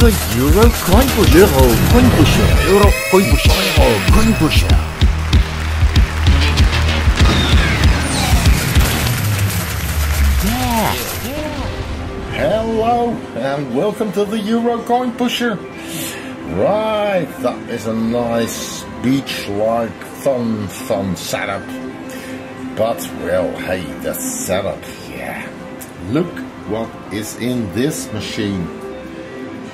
the Euro Coin Pusher. Euro Coin Pusher. Euro Coin Pusher. Euro Coin Pusher. Yeah. Hello and welcome to the Euro Coin Pusher. Right, that is a nice beach-like fun fun setup. But well, hey, the setup, yeah. Look what is in this machine.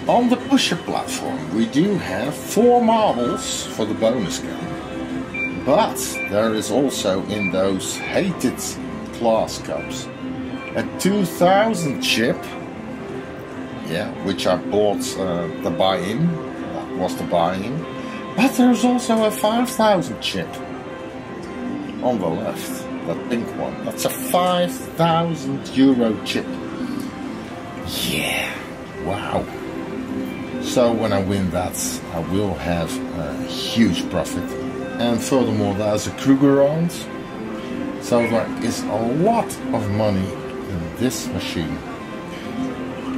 On the pusher platform, we do have four marbles for the bonus gun. But there is also in those hated class cups a 2000 chip yeah which I bought uh, the buy-in that was the buy-in. But there's also a 5000 chip on the left that pink one. That's a 5000 euro chip. Yeah wow so when I win that I will have a huge profit and furthermore there's a Krugerrand so there is a lot of money in this machine.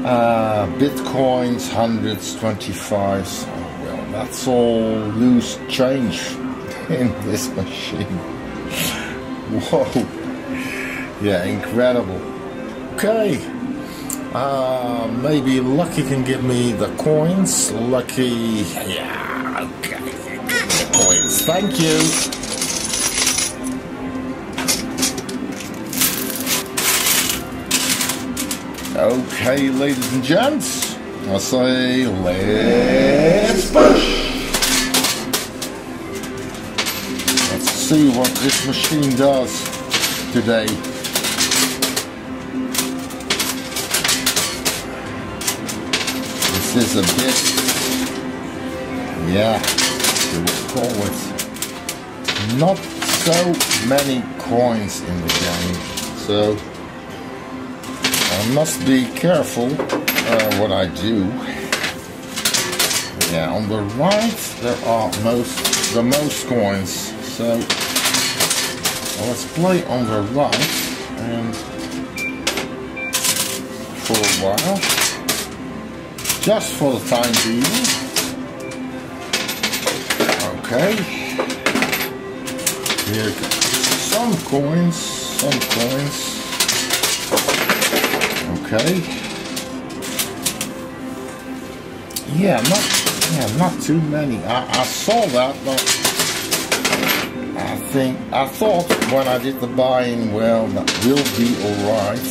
Uh, bitcoins, hundreds, 25s. Oh, well, that's all loose change in this machine. Whoa. Yeah, incredible. Okay. Uh, maybe Lucky can give me the coins. Lucky. Yeah, okay. Give me the coins. Thank you. Okay, ladies and gents, I say let's push. Let's see what this machine does today. This is a bit, yeah, it, not so many coins in the game, so I must be careful uh, what I do. Yeah, on the right there are most the most coins. So let's play on the right and for a while, just for the time being. Okay, here some coins, some coins. Okay. Yeah, not yeah, not too many. I, I saw that, but I think I thought when I did the buying, well, that will be alright.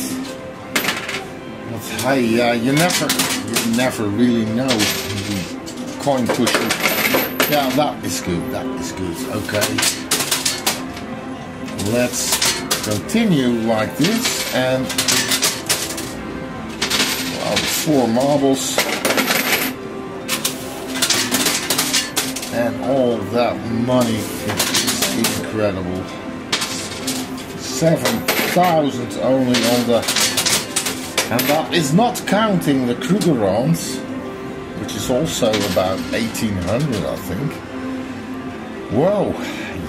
But hey, uh, you never never really know. The coin pusher. Yeah, that is good. That is good. Okay. Let's continue like this and four marbles and all that money is incredible 7,000 only on the and that is not counting the Krugerrands which is also about 1800 I think. Whoa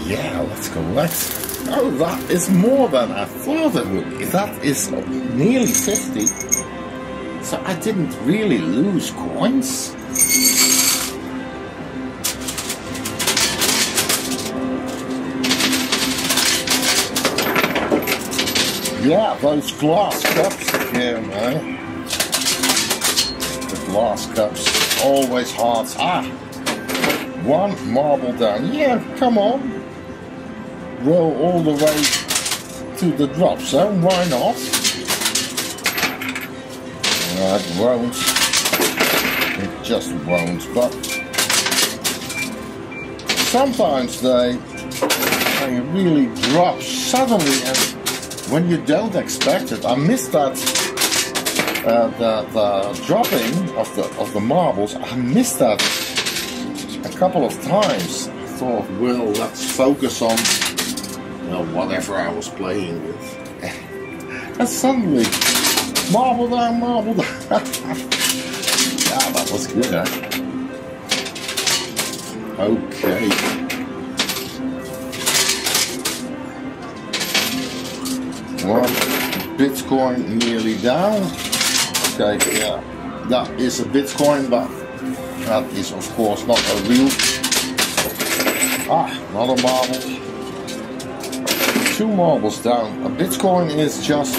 yeah let's collect oh that is more than I thought it would be. That is nearly 50 so I didn't really lose coins. Yeah, those glass cups again, man. The glass cups, always hard. Ah, one marble down. Yeah, come on. Roll all the way to the drop zone, why not? it won't. It just won't. But sometimes they, they really drop suddenly and when you don't expect it. I missed that uh, the, the dropping of the of the marbles. I missed that a couple of times. I thought, well, let's focus on well, whatever I was playing with. and suddenly Marble down, marble down. yeah, that was good, eh? Okay. One Bitcoin nearly down. Okay, yeah. that is a Bitcoin, but that is of course not a real. Ah, another marble. Two marbles down. A Bitcoin is just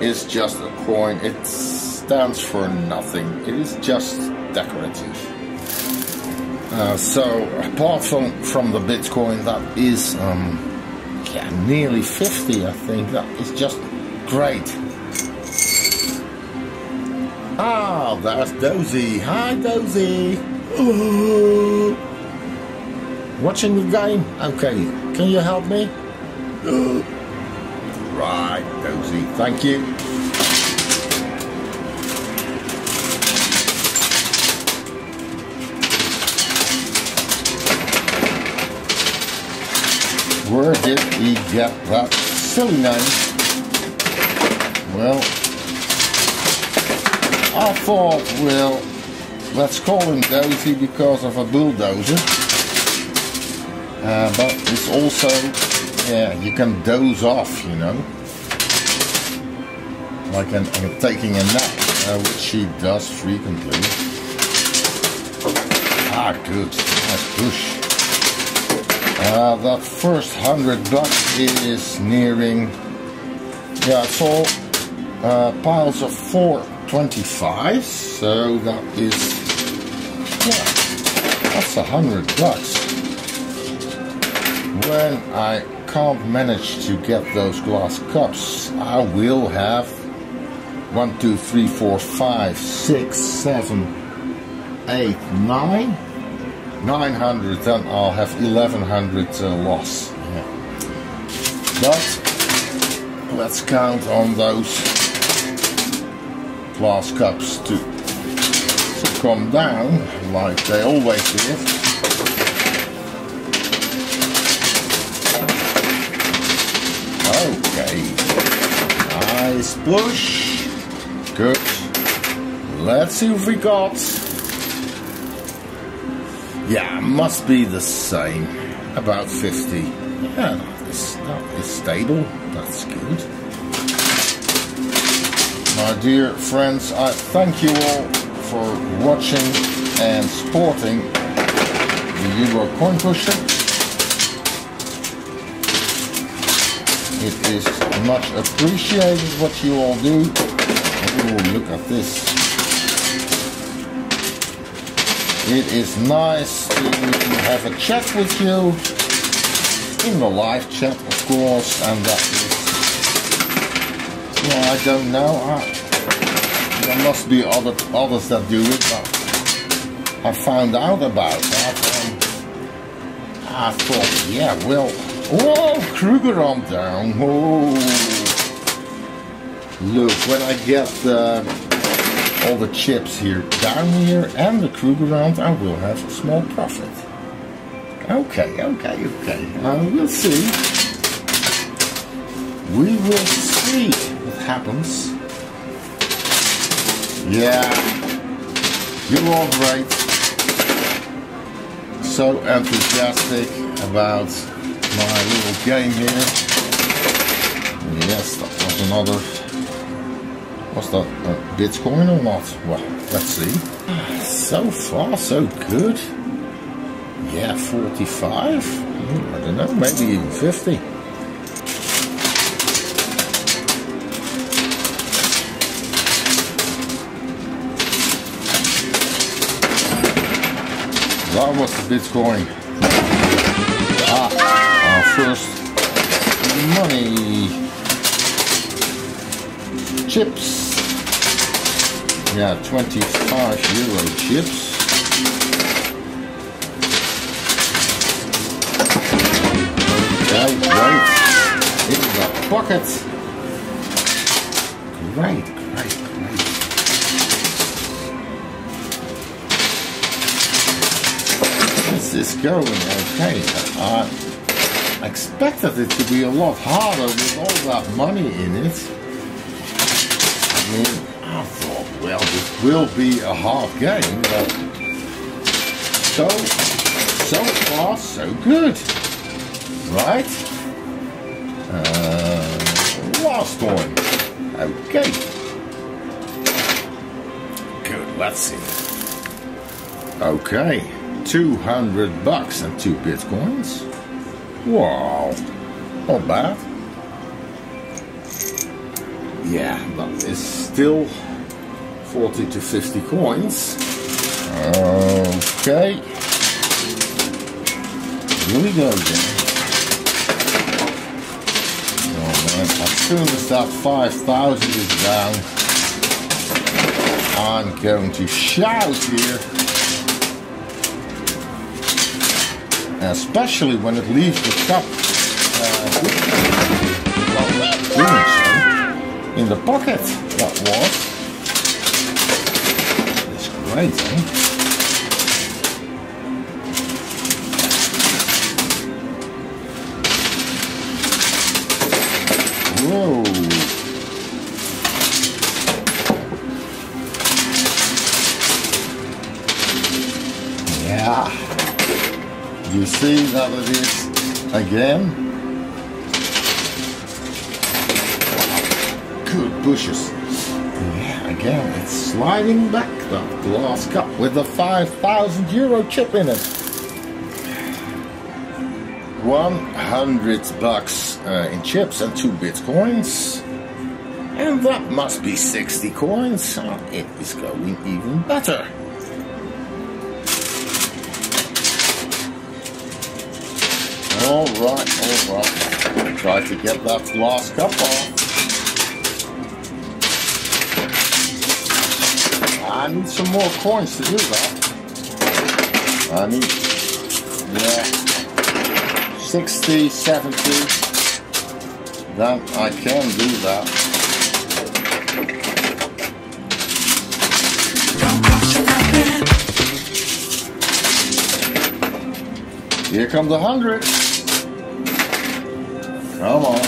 is just a coin. It stands for nothing. It is just decorative. Uh, so apart from from the Bitcoin, that is um, yeah nearly 50. I think that is just great. Ah, there's Dozy. Hi, Dozy. Watching the game? Okay. Can you help me? Right, Dozy. Thank you. Where did he get that silly name? Well, I thought, well, let's call him Dozy because of a bulldozer. Uh, but it's also, yeah, you can doze off, you know. Like an, uh, taking a nap, uh, which she does frequently. Ah, good. Nice push. Uh, that first hundred bucks is nearing, yeah, so uh, piles of 425, so that is, yeah, that's a hundred bucks. When I can't manage to get those glass cups, I will have one, two, three, four, five, six, seven, eight, nine. 900 then I'll have 1100 uh, loss. Yeah. but let's count on those glass cups to, to come down like they always did okay. Nice push. Good. Let's see if we got yeah, must be the same. About 50. Yeah, is, that is stable. That's good. My dear friends, I thank you all for watching and supporting the Euro Coin Pusher. It is much appreciated what you all do. Oh, look at this. It is nice to have a chat with you in the live chat, of course, and that is. Well, I don't know. I, there must be other others that do it, but I found out about that. And I thought, yeah, well, whoa, Krugerrand down. Oh, look when I get the all the chips here down here and the Krugerrand, I will have a small profit. Okay, okay, okay. Uh, we'll see. We will see what happens. Yeah, you're all great. So enthusiastic about my little game here. Yes, that was another was that Bitcoin or not? Well, let's see. So far, so good. Yeah, 45? Hmm, I don't know, maybe even 50. That was the Bitcoin. Ah, our first money chips. Yeah, 25 euro chips. Okay, great. In the pocket. Great, great, great. This is going okay. I expected it to be a lot harder with all that money in it. I mean, will be a hard game, but so, so far, so good. Right? Uh, last one. Okay. Good, let's see. Okay, 200 bucks and two bitcoins. Wow, not bad. Yeah, but it's still 40 to 50 coins. Okay. Here we go again. As soon as that 5,000 is down, I'm going to shout here. Especially when it leaves the cup uh, in the pocket. That was. Great, eh? Whoa. Yeah. You see that it is again? Good bushes. Yeah, again, it's sliding back that glass cup with the 5,000 euro chip in it. 100 bucks uh, in chips and two bitcoins. And that must be 60 coins. Oh, it is going even better. All right, all right. Try to get that glass cup off. I need some more coins to do that. I need, yeah, 60, 70. Then I can do that. Here come the hundred. Come on.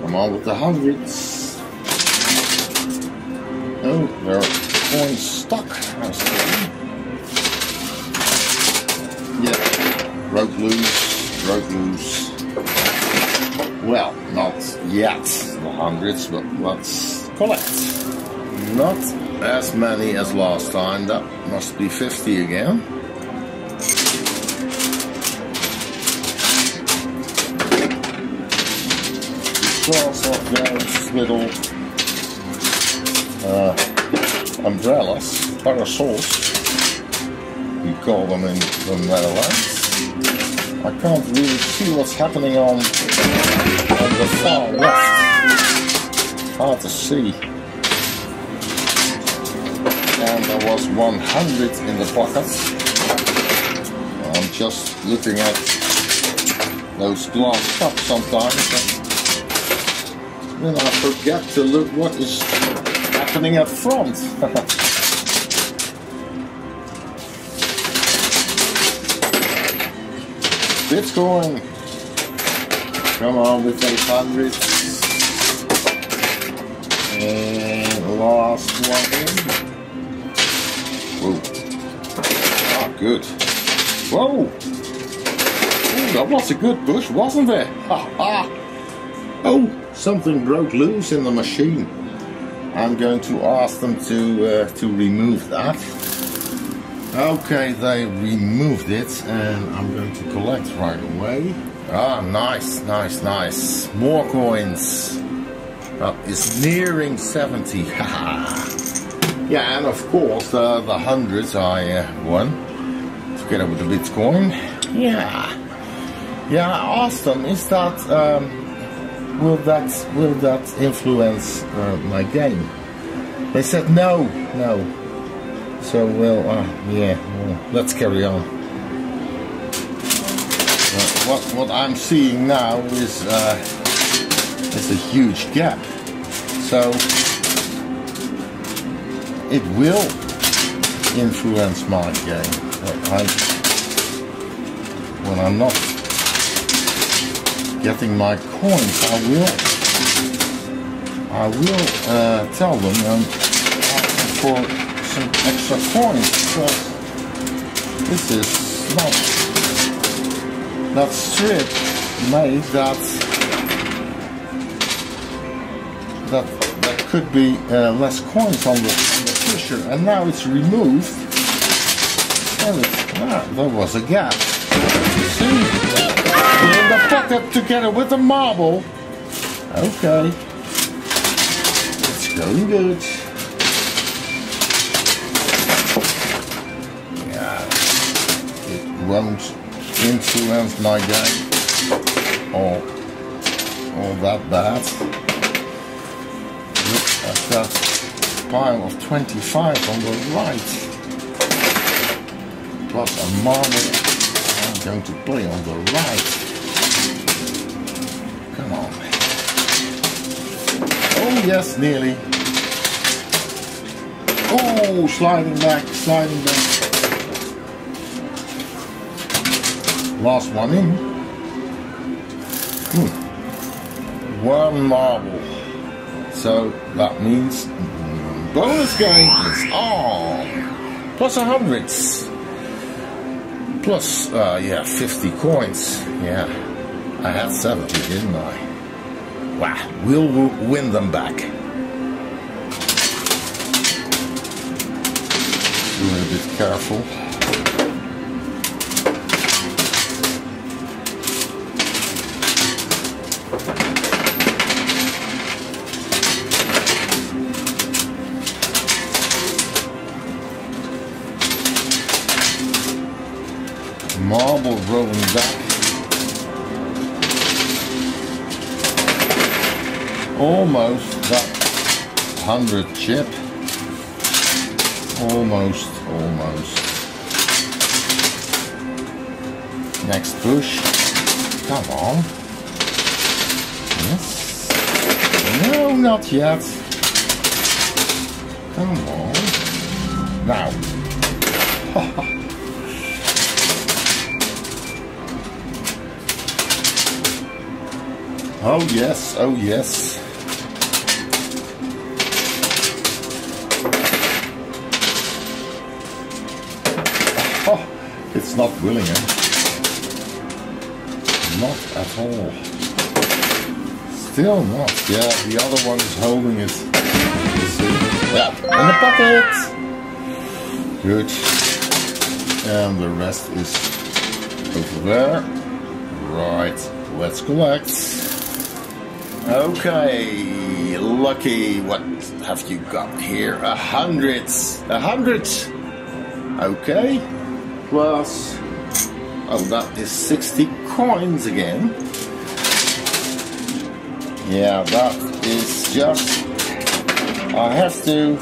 Come on with the hundreds. There are coins stuck. Yeah, broke loose, broke loose. Well, not yet the hundreds, but let's collect. Not as many as last time. That must be 50 again. Because of those little uh, umbrellas, parasols, we call them in the Netherlands. I can't really see what's happening on, on the far left. Hard to see and there was 100 in the pockets. I'm just looking at those glass cups sometimes and then I forget to look what is happening up front. Bitcoin. Come on with 800. And last one in. Whoa. Ah, good. Whoa! Ooh, that was a good push, wasn't it? Ha ha! Oh, something broke loose in the machine. I'm going to ask them to uh, to remove that. Okay, they removed it, and I'm going to collect right away. Ah, nice, nice, nice. More coins. That is nearing 70. Yeah, and of course uh, the hundreds I uh, won together with the Bitcoin. Yeah, yeah. I asked them, is that um, will that will that influence uh, my game? They said no, no. So well, uh, yeah. Well, let's carry on. Uh, what what I'm seeing now is uh, is a huge gap. So it will influence my game. I, when I'm not getting my coins, I will I will uh, tell them um, for some extra coins because this is not that strip made that that there could be uh, less coins on the, on the pusher, and now it's removed. And it's, ah, there was a gap. The pocket together with the marble. Okay. It's going good. Yeah. It won't influence my game all, all that bad. Look at that pile of 25 on the right. Plus a marble I'm going to play on the right. Yes, nearly. Oh, sliding back, sliding back. Last one in. Hmm. One marble. So that means bonus game is on. Plus a hundreds. Plus, uh, yeah, 50 coins. Yeah. I had 70, didn't I? Wow, we'll win them back. Doing a bit careful. 100 chip. Almost, almost. Next push. Come on. Yes. No, not yet. Come on. Now. Oh yes, oh yes. Not at all. Still not. Yeah, the other one is holding it. Yeah, in the pocket. Good. And the rest is over there. Right, let's collect. Okay, lucky, what have you got here? A hundred, a hundred. Okay, plus, oh, that is 60 coins again. Yeah, that is just, I have to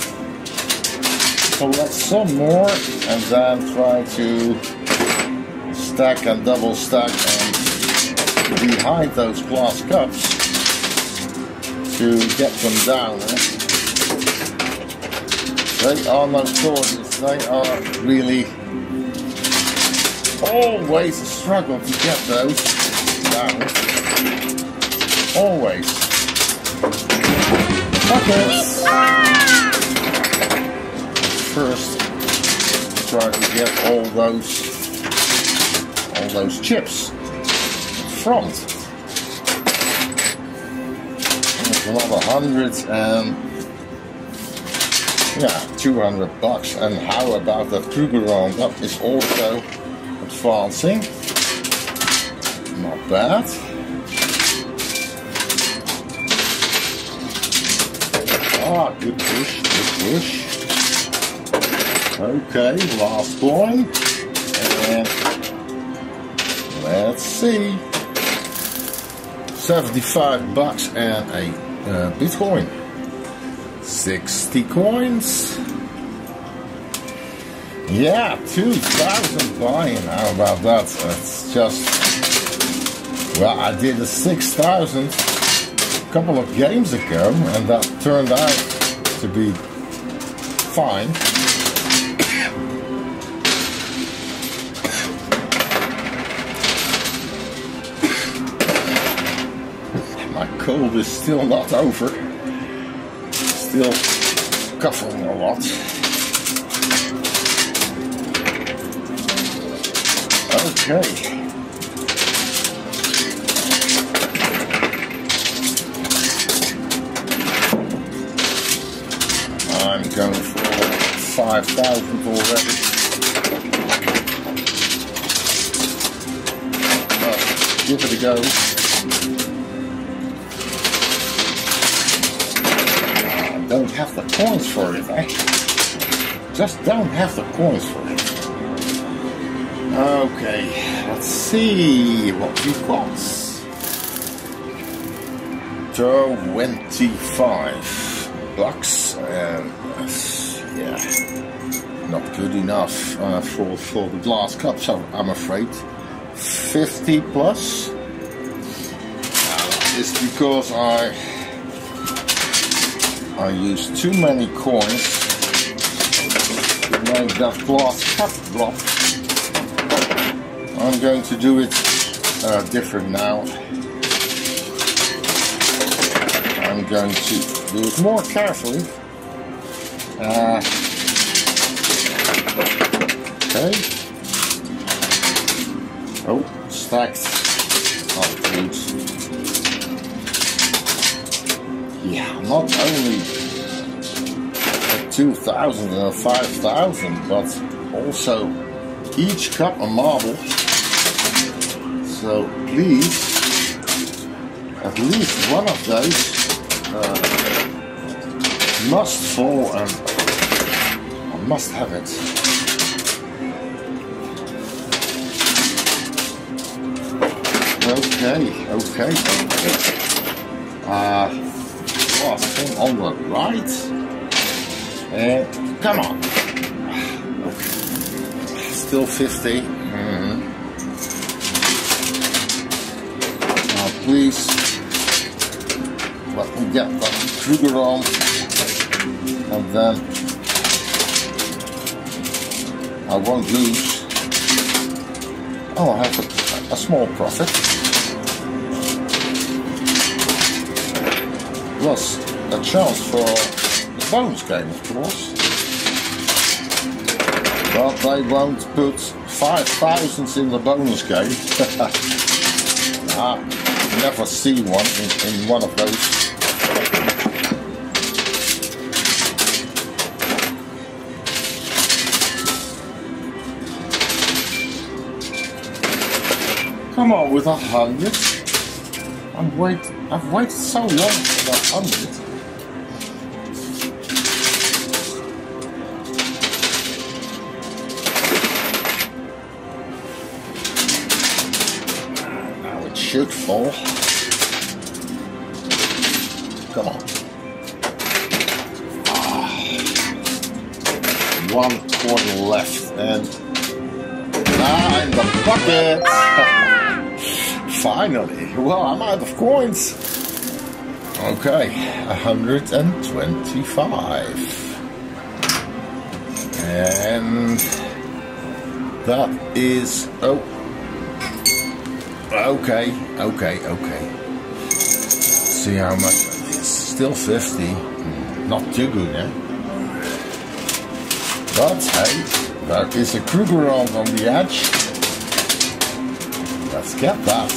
collect some more and then try to stack and double stack and behind those glass cups to get them down. They are notorious. They are really always a struggle to get those down. Always. Buckets. First, try to get all those all those chips front another hundreds and yeah 200 bucks and how about that Krugerrand that is also advancing. Not bad. Ah good push good push. Okay last point and let's see. 75 bucks and a uh, Bitcoin. 60 coins. Yeah, 2,000 buying. How about that? It's just. Well, I did a 6,000 a couple of games ago, and that turned out to be fine. My cold is still not over. Still coughing a lot. Okay. I'm going for 5,000 already. But give it a go. I don't have the coins for it, eh? Just don't have the coins for it. Okay, let's see what we got. 25 bucks yeah not good enough uh, for for the glass cups I'm afraid. 50 plus. Uh, it's because I I used too many coins to make that glass cup drop I'm going to do it uh, different now I'm going to do it more carefully. Uh, okay. Oh, stacked. Oh, good. Yeah, not only 2,000 and 5,000, but also each cup of marble. So please, at least one of those uh, must fall and I must have it. Okay, okay, okay. Uh, last thing on the right. And come on. Still 50. Mm -hmm. Please. Let me get the trigger on. And then I won't lose. Oh I have a, a small profit. Plus a chance for the bonus game of course. But they won't put five thousands in the bonus game. I ah. Never see one in, in one of those Come on with a hundred. I'm wait I've waited so long for that hundred. Fall. Come on. Ah. One quarter left and ah in the bucket. Finally. Well, I'm out of coins. Okay, 125. And that is... Oh. Okay, okay, okay. See how much it is. Still 50. Not too good, eh? But hey, there is a Krugerrand on the edge. Let's get that.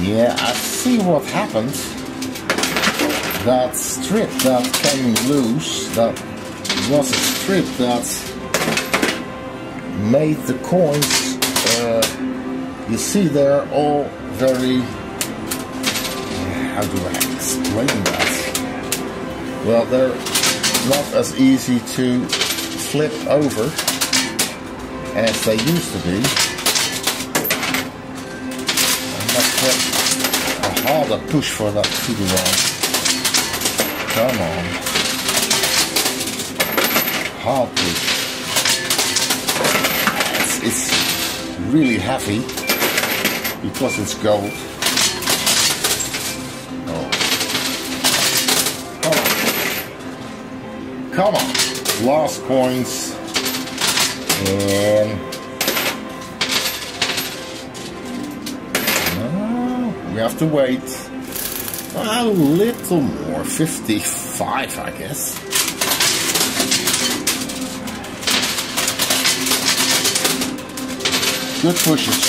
Yeah, I see what happened. That strip that came loose, that was a strip that made the coins, uh, you see they're all very, how do I explain that? Well, they're not as easy to flip over as they used to be. And that's what a harder push for that the wrong. Come on. Hard push. It's, really heavy because it's gold. Oh. Come on. Come on. Last coins and we have to wait a little more 55 I guess good pushes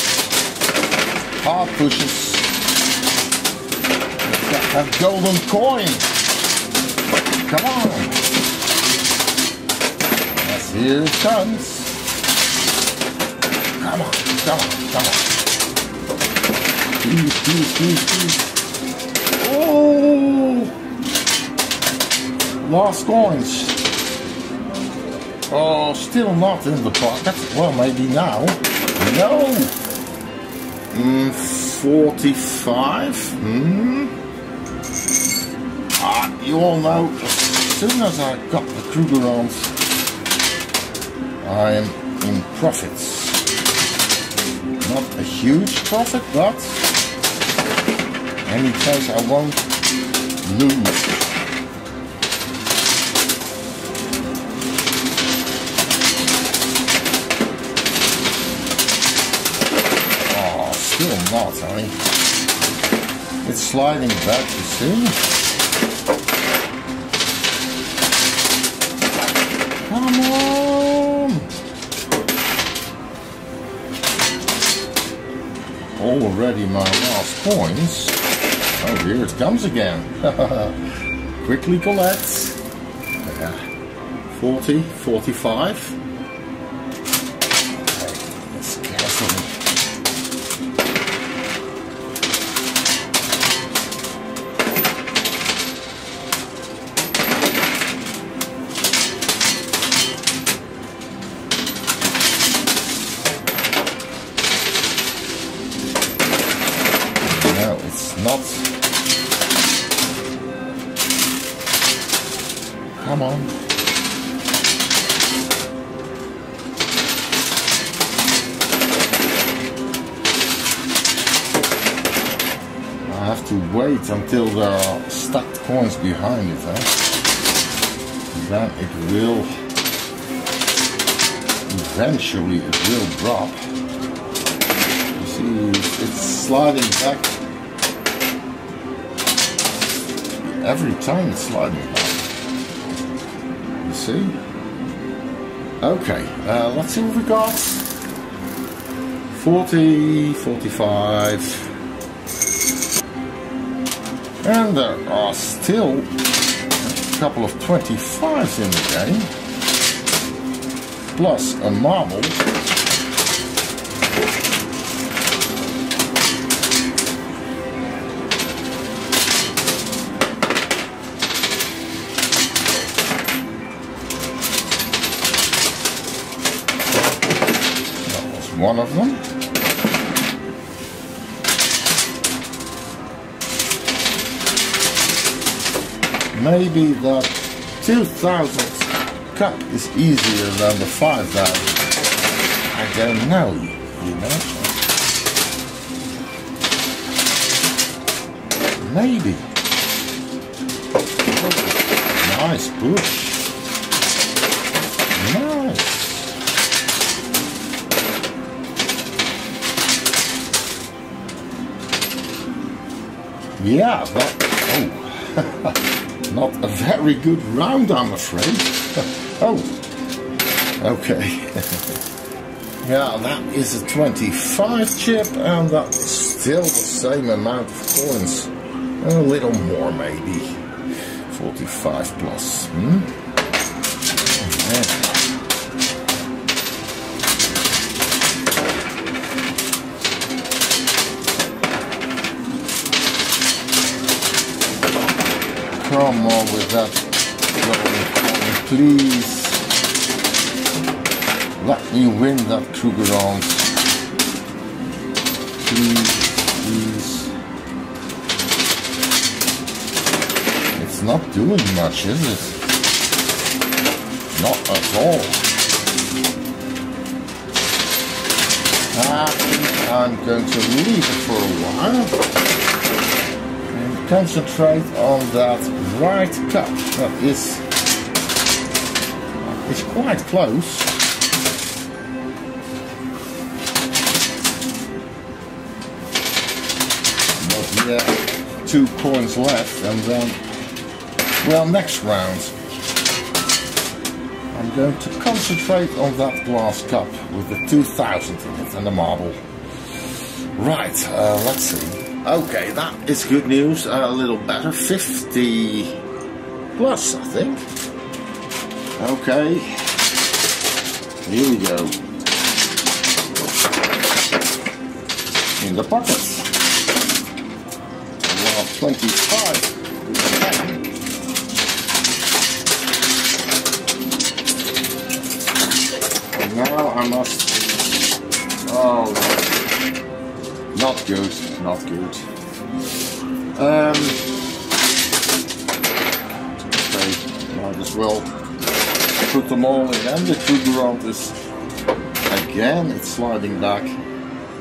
hard pushes Got That golden coin. Come on. Yes, here it comes. Come on, come on, come on. Please, please, please, please. Oh! Lost coins. Oh, still not in the pocket. Well, maybe now. No. Mm, 45. Hmm. Ah, you all know, as soon as I got the Krugerrands, I am in profits. Not a huge profit, but any case I won't lose. It's sliding back, you see? Come on! Already my last coins. Oh, here it comes again. Quickly collect. Yeah. 40, 45. Until there are stacked coins behind it? Then it will eventually it will drop. You see, it's sliding back. Every time it's sliding back. You see? Okay, uh, let's see what we got. 40, 45. And there are still a couple of 25s in the game. Plus a marble. One of them. Maybe the 2000 cup is easier than the 5000. I don't know, you know. Maybe. Nice bush. Nice. Yeah, that. Oh. Very good round, I'm afraid. oh. Okay. yeah, that is a 25 chip, and that's still the same amount of coins. A little more, maybe. 45 plus. Hmm? Please. Let me win that Krugerrand. Please, please. It's not doing much, is it? Not at all. Think I'm going to leave it for a while concentrate on that right cup that is it's quite close. But yeah, two coins left and then well next round I'm going to concentrate on that glass cup with the 2000 in it and the marble. Right, uh, let's see. Okay, that is good news. a little better. 50 plus, I think. Okay. Here we go. In the pocket. Well, 25. And now I must. Oh, not good, not good. Um, okay, might as well put them all in. And the Krugerrand is again, it's sliding back,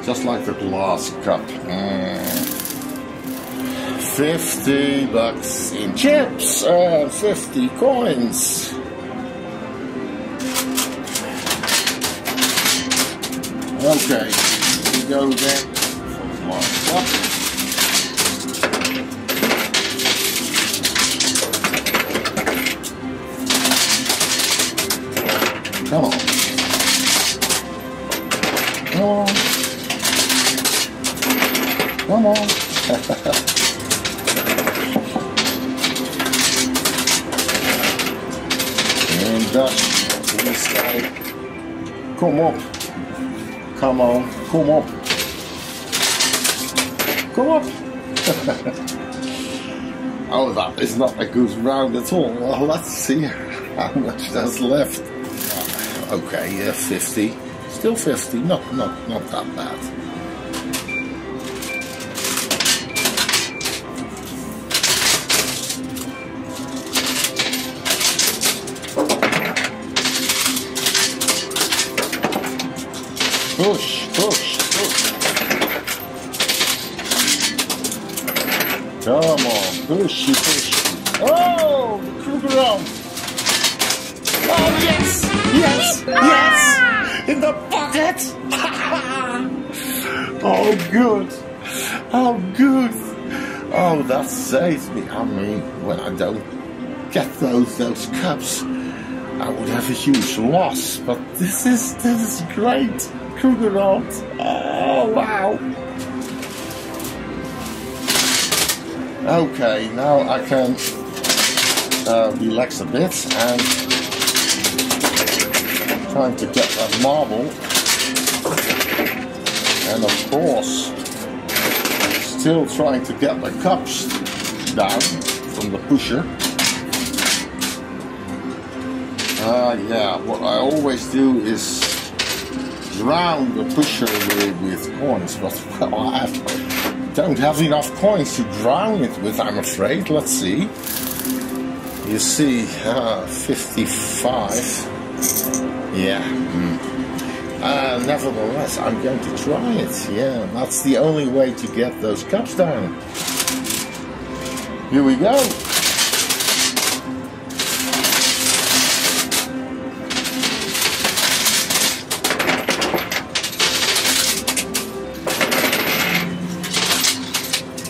just like the glass cup. Mm. 50 bucks in chips and 50 coins. Okay, we go again. Come on. Come on. Come on. and Dutch to this. Come up. Come on. Come up. Come up. oh, that is not a good round at all. Well, let's see how much there's left. Okay, yeah, 50. Still 50. Not, not, not that bad. That saves me. I mean, when I don't get those those cups, I would have a huge loss. But this is this is great. Krugerrand. Oh, wow. Okay, now I can uh, relax a bit and trying to get that marble. And of course, still trying to get the cups down from the pusher. Uh, yeah, what I always do is drown the pusher with, with coins, but well, I don't have enough coins to drown it with, I'm afraid. Let's see. You see, uh, 55. Yeah. Mm. Uh, nevertheless, I'm going to try it. Yeah, that's the only way to get those cups down. Here we go.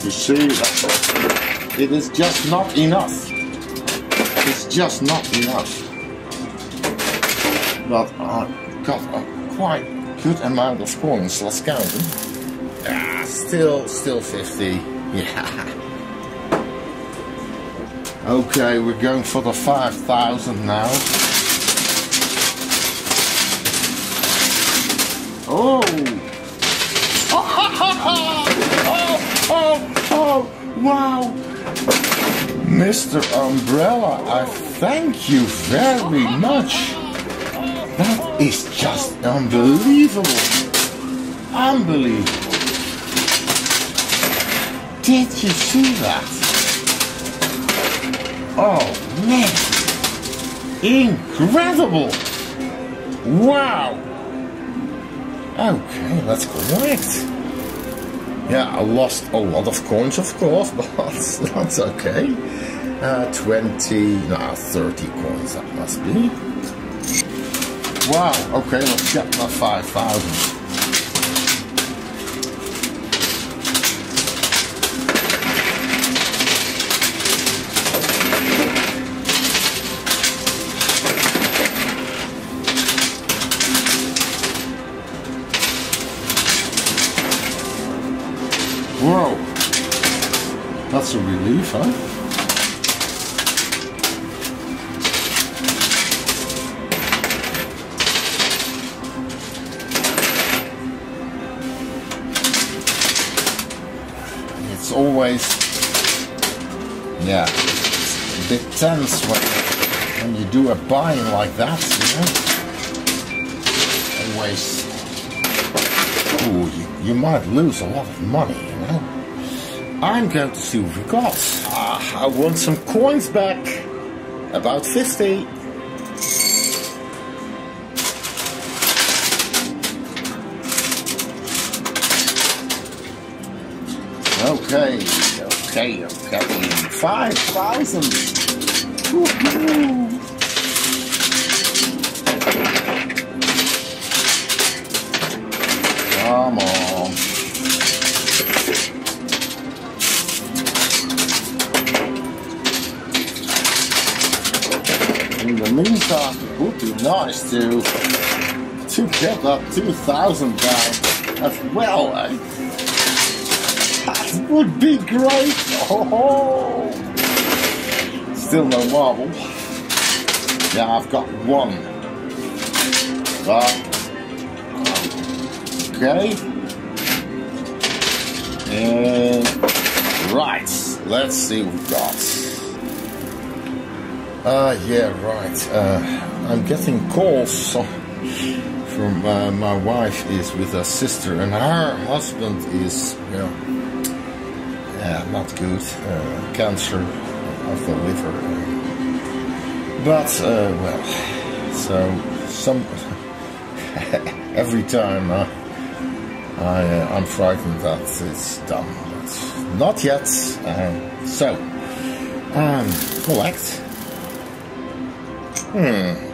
You see, that it is just not enough. It's just not enough. But I've got a quite good amount of coins. Let's count them. Ah, still, still 50. Yeah. Okay, we're going for the 5,000 now. Oh! oh, oh, oh, wow! Mr. Umbrella, I thank you very much. Is just unbelievable. Unbelievable. Did you see that? Oh man. Incredible. Wow. Okay, let's collect. Yeah, I lost a lot of coins, of course, but that's okay. Uh, 20, no, 30 coins that must be. Wow, okay, let's get that 5,000. Buying like that, you know? Always, ooh, you, you might lose a lot of money, you know? I'm going to see what we got. Ah, I want some coins back. About 50. Okay, okay, okay. 5,000. Nice to to get that 2,000 back as well, eh? That would be great! Oh, Still no marble. Yeah, I've got one. But, okay. And, right, let's see what we've got. Ah, yeah, right. Uh, I'm getting calls from uh, my wife is with her sister, and her husband is, well, yeah, not good. Uh, cancer of the liver. But, uh, well, so some every time uh, I, uh, I'm frightened that it's done, but not yet. Uh, so, um, collect. Hmm,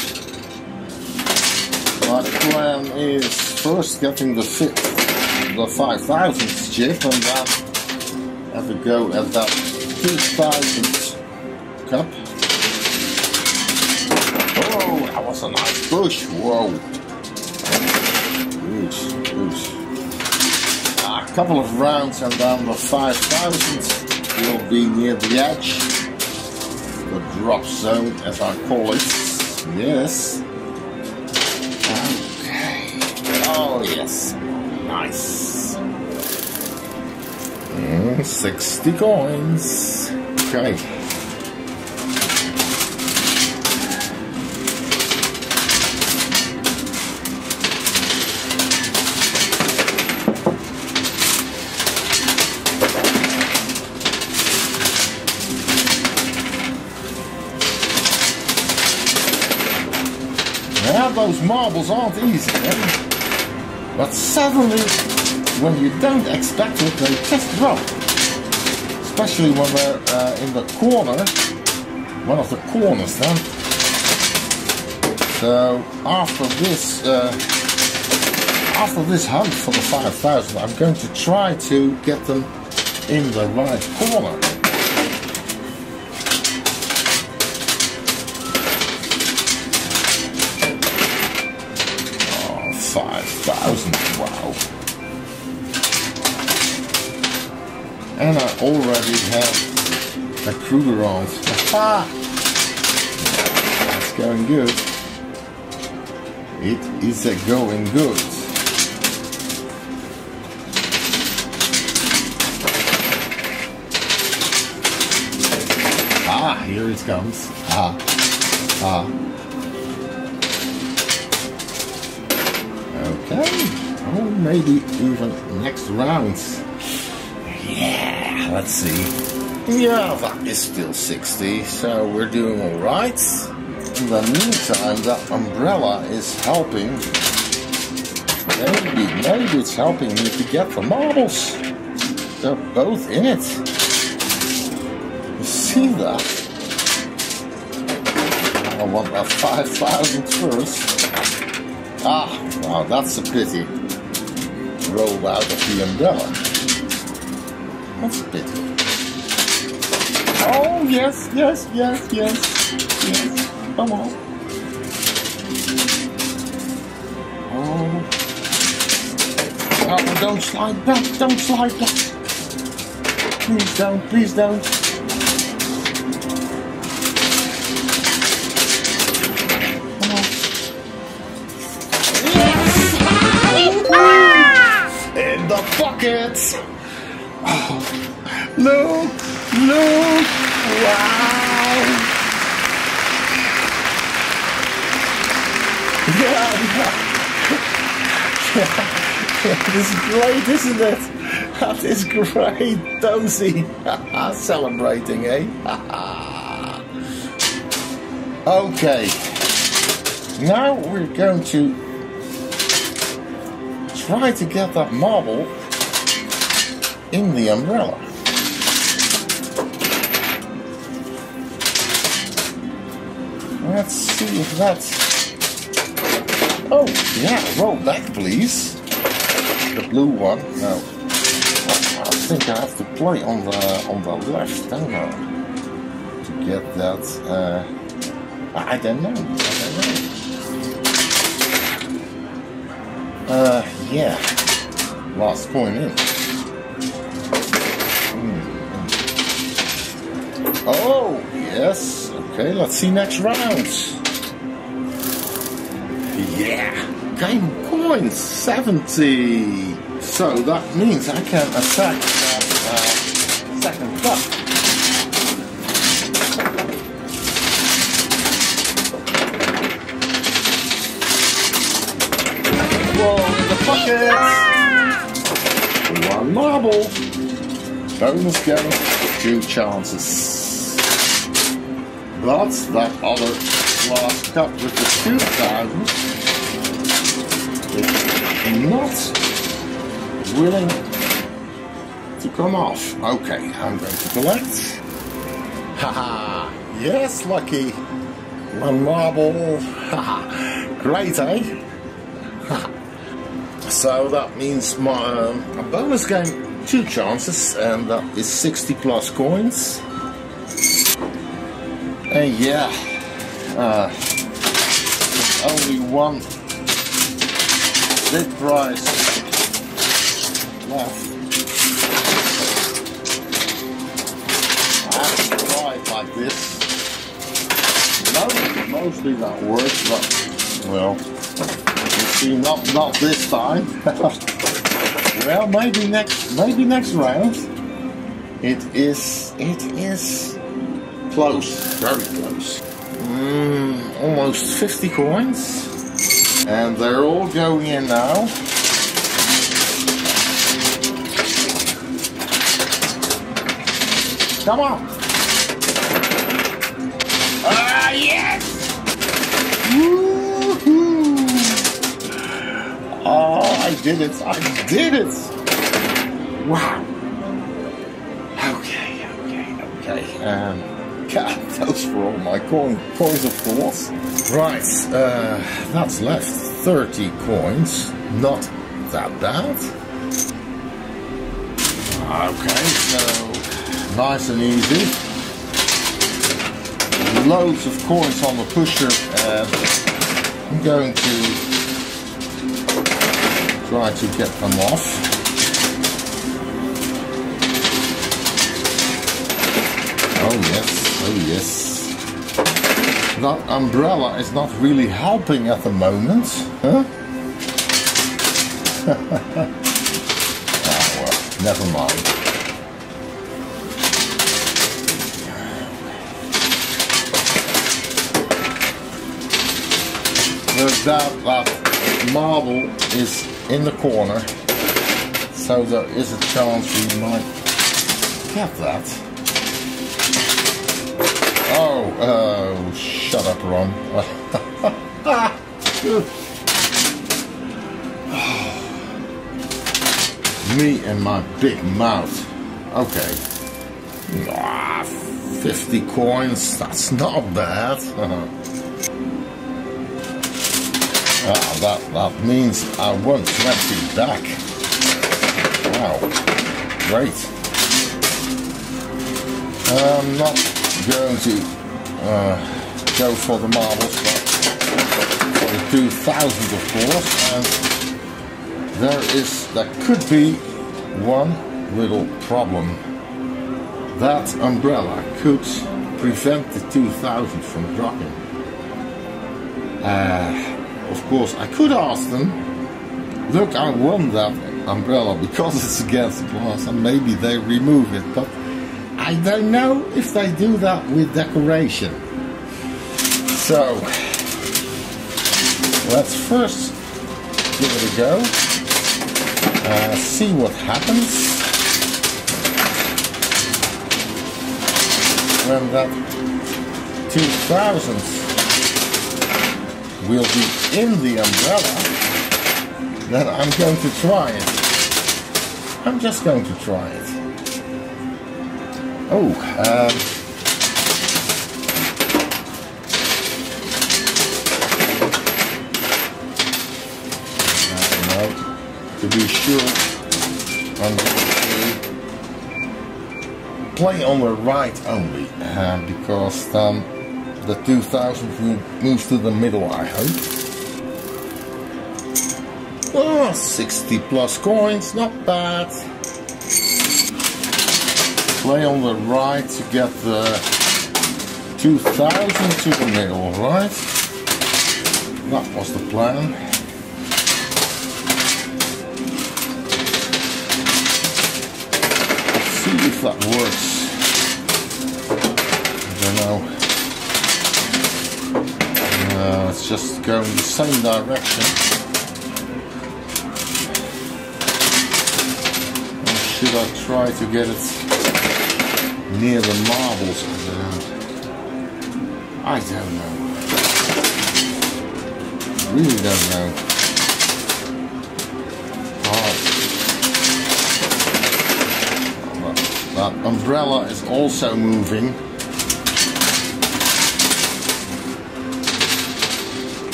first getting the fit, the 5000 chip and then have a go at that 2000 cup. Oh, that was a nice push. Whoa. Good, good. A couple of rounds and then the 5000 will be near the edge. The drop zone, as I call it. Yes. Yes. Nice. Mm, 60 coins. Okay. Yeah, those marbles aren't easy, eh? But suddenly, when you don't expect it, they just drop. Especially when they're uh, in the corner, one of the corners then. So after this, uh, after this hunt for the 5000, I'm going to try to get them in the right corner. And I already have a Krugerrand. Aha! That's going good. It is a going good. Ah, here it comes. Ah, ah. Okay. Oh, maybe even next round. Yeah, let's see. Yeah, that is still 60, so we're doing alright. In the meantime, that umbrella is helping. Maybe, maybe it's helping me to get the marbles. They're both in it. You see that? I want that 5,000 first. Ah, wow, that's a pity. Roll out of the umbrella. That's a pity. Oh, yes, yes, yes, yes, yes. Come on. Oh. Oh, don't slide back, don't slide back. Please don't, please don't. Look, look, wow! Yeah, yeah. this is great, isn't it? That is great, Dozy. Celebrating, eh? okay. Now we're going to try to get that marble in the umbrella. See if that's. Oh, yeah, roll back, please. The blue one. No. I think I have to play on the on the left, don't I? To get that. Uh, I don't know. I don't know. Uh, yeah. Last point in. Hmm. Oh, yes. Okay, let's see next round. Yeah. Game coins, 70. So that means I can attack that uh, second cup. Whoa, in the pocket! One marble. Bonus game, two chances. But that other last cup with the 2000 is not willing to come off. Okay, I'm going to collect. Haha, yes, lucky. One marble. Haha, great, eh? So that means my um, a bonus game, two chances, and that is 60 plus coins. And yeah, uh, only one prize left. I have to it like this. Mostly, mostly that works, but well, see, not not this time. well, maybe next, maybe next round. It is, it is close, very close. Mm, almost 50 coins, and they're all going in now. Come on! Ah, yes! Woohoo! Oh, I did it! I did it! Wow! Okay, okay, okay. Um, God, those were all my coin, coins, of course. Right, uh, that's left 30 coins. Not that bad. Okay, so nice and easy. Loads of coins on the pusher, and I'm going to try to get them off. Oh yes, oh yes. That umbrella is not really helping at the moment, huh? ah well, never mind. That, that marble is in the corner, so there is a chance we might get that. Oh, oh, shut up, Ron. Me and my big mouth. Okay. Ah, 50 coins, that's not bad. Ah, that, that means I won 20 back. Wow, great. I'm not going to uh, go for the marbles, but for the 2000 of course. And there is, there could be one little problem. That umbrella could prevent the 2000 from dropping. Uh, of course, I could ask them, look, I won that umbrella because it's against the glass and maybe they remove it, but I don't know if they do that with decoration. So, let's first give it a go, uh, see what happens. When that 2000 will be in the umbrella, then I'm going to try it. I'm just going to try it. Oh, um, be sure, I'm going to play on the right only, uh, because um, the 2000 will move to the middle, I hope. Oh, 60 plus coins, not bad. Play on the right to get the 2000 to the middle, right? That was the plan. That works. I don't know. Uh, let's just go in the same direction. Or should I try to get it near the marbles? I don't know. Really don't know. That umbrella is also moving.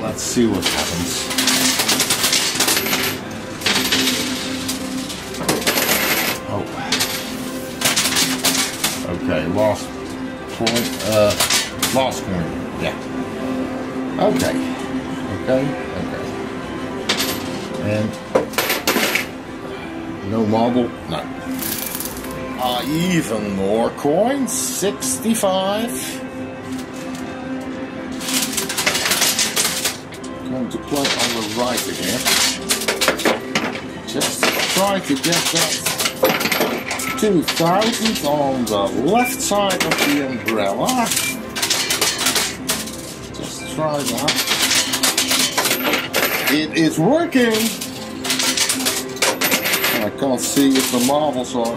Let's see what happens. Oh. Okay, last point. Uh, last coin. Yeah. Okay. Okay. Okay. And no marble. No. Uh, even more coins. Sixty-five. Going to play on the right again. Just try to get that 2000 on the left side of the umbrella. Just try that. It is working. Can't see if the marbles are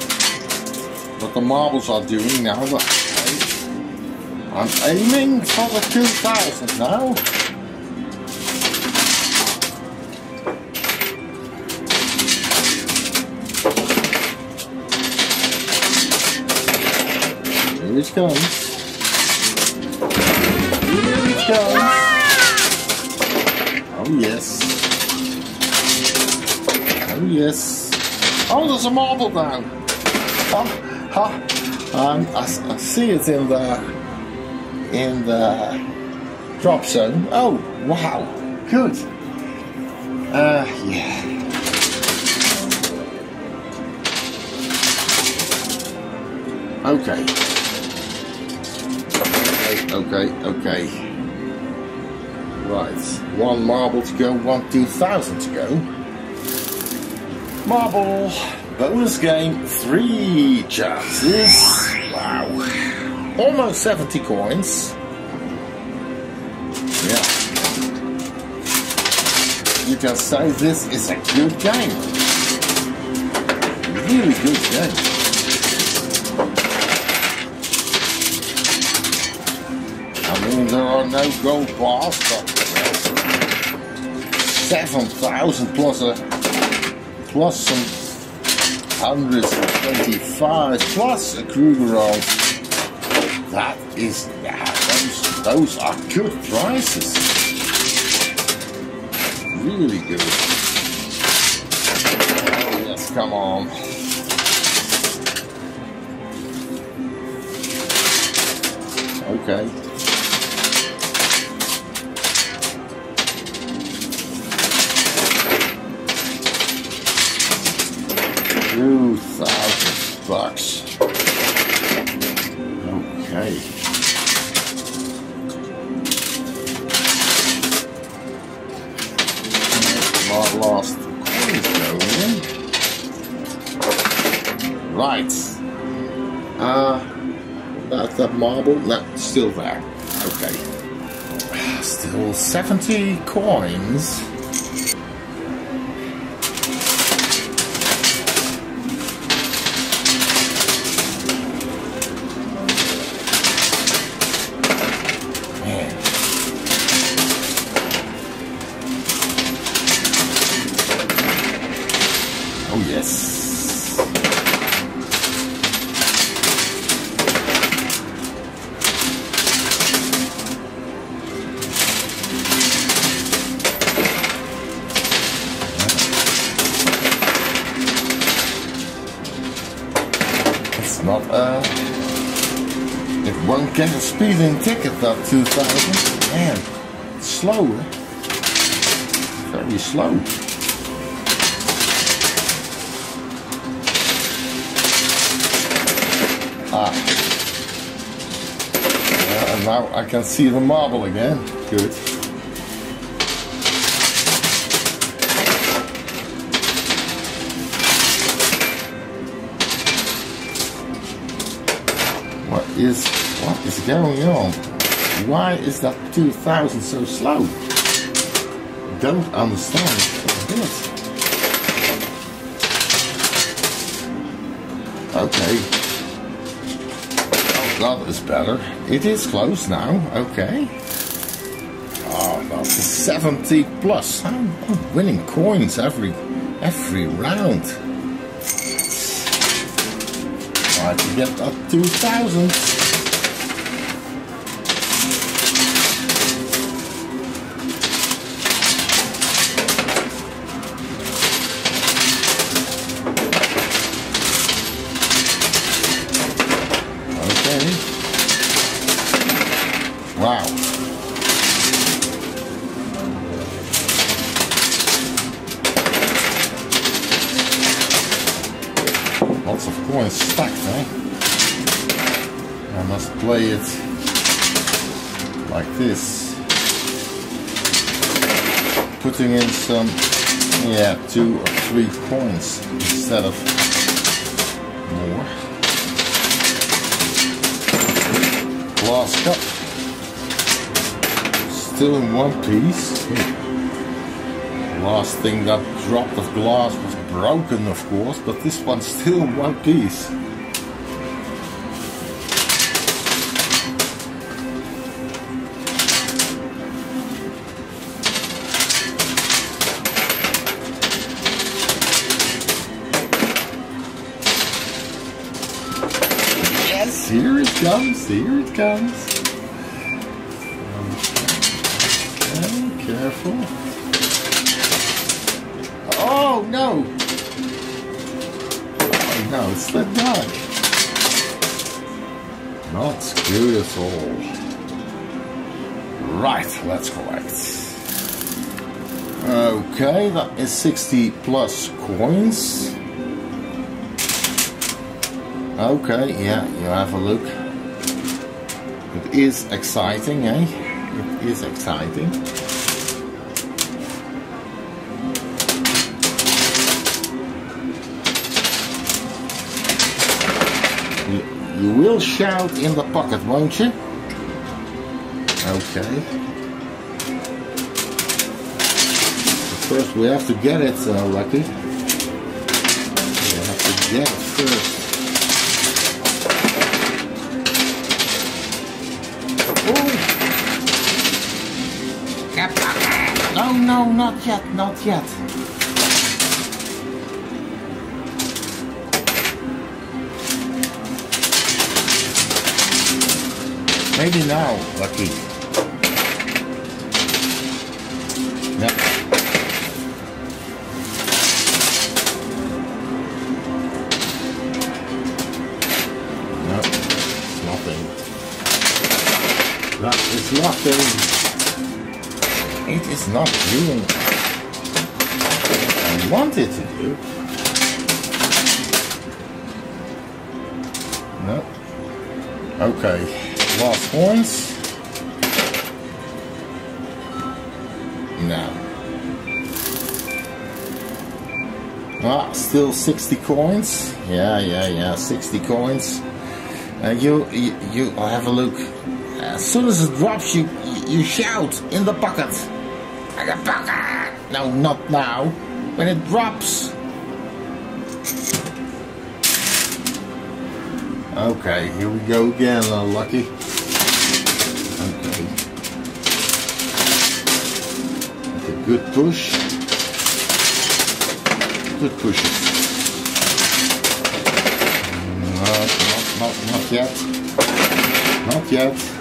what the marbles are doing now, I'm aiming for the 2000 now. Here it comes. There's a marble down. Ha, ha. Um, I, I see it in the in the drop zone. Oh, wow. Good. Uh, yeah. Okay. Okay, okay, okay. Right. One marble to go, one 2000 to go. Marble. Bonus game, three chances. Wow. Almost 70 coins. Yeah. You can say this is a good game. Really good game. I mean, there are no gold bars, but 7,000 plus a plus some 125 plus a Krugerrand. That is, yeah, those, those are good prices. really good. Oh yes, come on. Okay. Two thousand bucks. Okay. Not lost coins going in. Right. Uh that's that marble? No, still there. Okay. Still 70 coins. Get a speeding ticket that 2000 man it's slow eh? very slow. Ah. Yeah, and now I can see the marble again. Good. What is what is going on? Why is that 2000 so slow? Don't understand this. Okay. Oh, that is better. It is close now. Okay. Oh, that's a 70 plus. I'm, winning coins every every round. Try to get that 2000. Some, yeah, two or three coins instead of more. Glass cup. Still in one piece. Last thing that dropped of glass was broken, of course, but this one's still in one piece. Comes, here it comes. Okay, careful. Oh no! Oh no, it's the duck. Not good at all. Right, let's collect. Okay, that is 60 plus coins. Okay, yeah, you have a look. Is exciting, eh? It is exciting. You, you will shout in the pocket, won't you? Okay. First, we have to get it, uh, Lucky. We have to get it first. No, not yet, not yet. Maybe now, Lucky. No. No, nothing. That is nothing. It is not doing what I want it to do. No. Okay. lost coins. No. Ah, still 60 coins. Yeah, yeah, yeah, 60 coins. Uh, you, you, you have a look. As soon as it drops, you, you shout in the bucket. In the bucket. No, not now. When it drops. Okay, here we go again, Lucky. Okay. That's a good push. Good push. Mm, no, not, not, not yet. Not yet.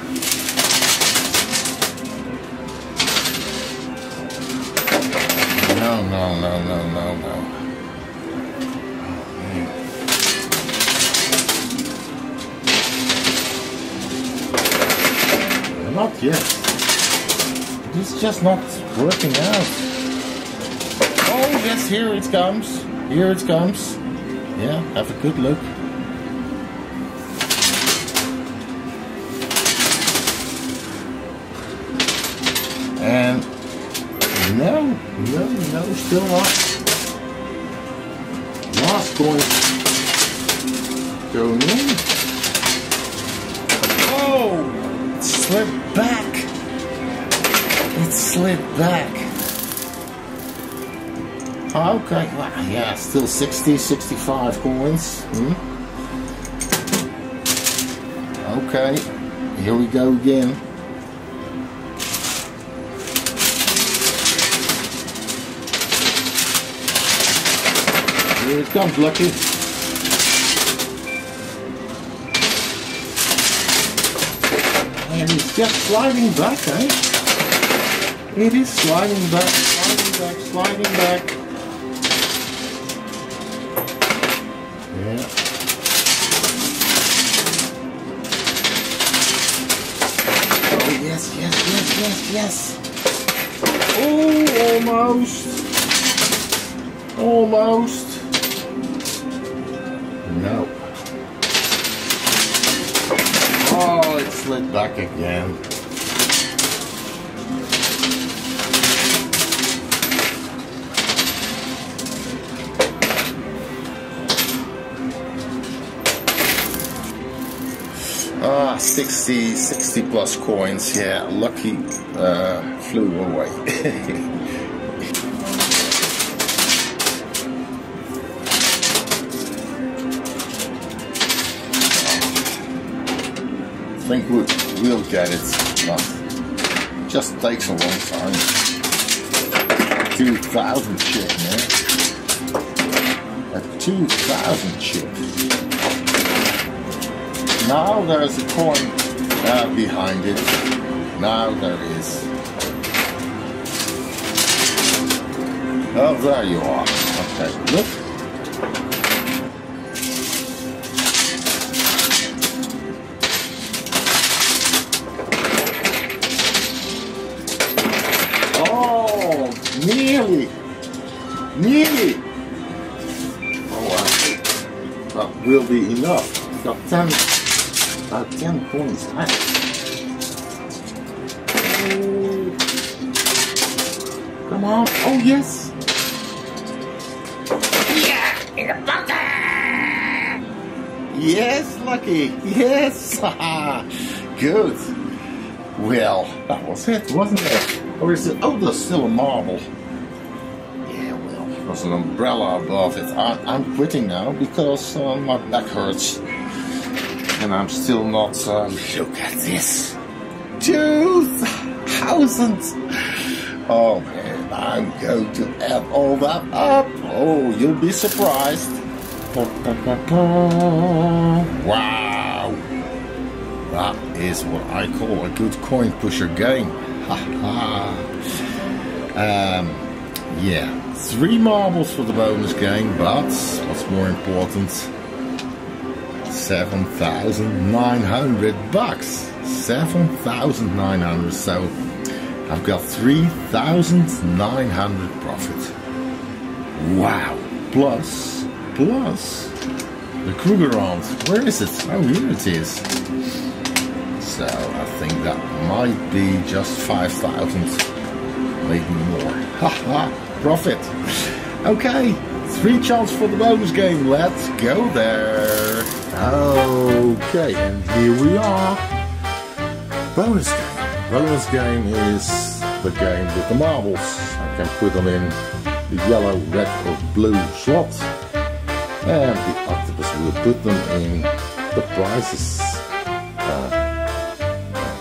It's just not working out. Oh, yes, here it comes. Here it comes. Yeah, have a good look. And no, no, no, still not. Last point going in. Back. Okay, yeah, still 60, 65 coins. Hmm? Okay, here we go again. Here it comes, Lucky. And it's just sliding back, eh? It is sliding back, sliding back, sliding back. Yeah. Yes, yes, yes, yes, yes. Oh, almost. Almost. No. Oh, it slid back again. 60, 60 plus coins. Yeah, lucky uh, flew away. think we, we'll get it. Just takes a long time. 2000 chip, man. A 2000 chip. Now there's a coin uh, behind it. Now there is. Oh, there you are. Okay, look. Oh, nearly. Nearly. Oh, wow. That will be enough. Got 10, about 10 points left. Come on. Oh, yes. Yeah. Yes, lucky. Yes. Good. Well, that was it, wasn't it? Or is it? Oh, there's still a marble. Yeah, well, there's an umbrella above it. I, I'm quitting now because uh, my back hurts. And I'm still not. Um, look at this. 2,000. Oh man, I'm going to add all that up. Oh, you'll be surprised. Wow. That is what I call a good coin pusher game. Ha ha. Um, yeah, three marbles for the bonus game, but what's more important, 7,900 bucks. 7,900. So I've got 3,900 profit. Wow. Plus, plus the Kruger Krugerrand. Where is it? Oh, here it is. So I think that might be just 5,000, maybe more. Haha, profit. Okay, three chance for the bonus game. Let's go there. Okay, and here we are. Bonus game. Bonus game is the game with the marbles. I can put them in the yellow, red or blue slot. And the octopus will put them in the prizes uh,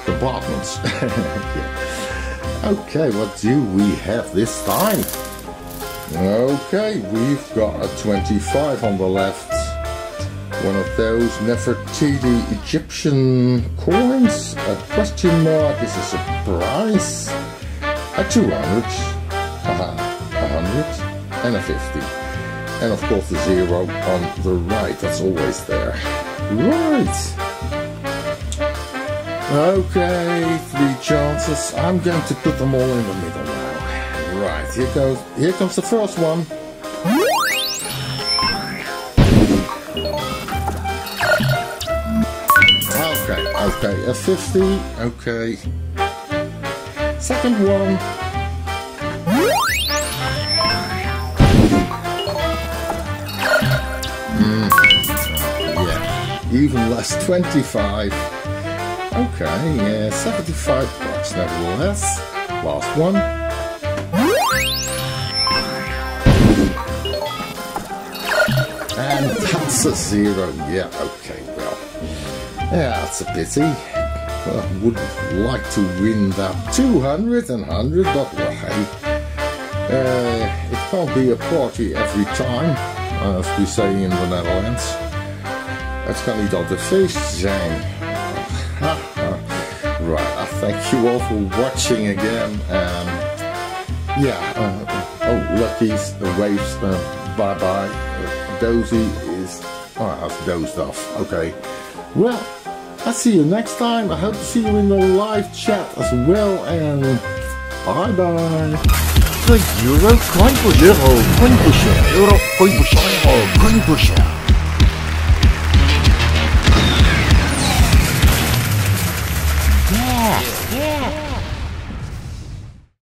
yeah. Okay, what do we have this time? Okay, we've got a 25 on the left. One of those Nefertiti Egyptian coins. A question mark is a surprise. A 200. Haha, a 100 and a 50. And of course the zero on the right, that's always there. Right. Okay, three chances. I'm going to put them all in the middle now. Right, here goes. Here comes the first one. Okay, a 50. Okay. Second one. Mm, yeah, even less 25. Okay, yeah, 75 bucks nevertheless. Last one. And that's a zero. Yeah, okay. Yeah, that's a pity. I would like to win that 200 and 100, but well, hey. Uh, it can't be a party every time, as we say in the Netherlands. Het kan niet altijd feest zijn. right, I thank you all for watching again. Um, yeah, uh, oh, Lucky's waves, uh, bye bye. Uh, Dozy is, oh, I've dozed off. Okay, well, I'll see you next time. I hope to see you in the live chat as well, and bye bye. The Euro Coin Pusher. Euro Coin Pusher. Euro Coin Pusher. Euro Coin Pusher. Yeah, yeah.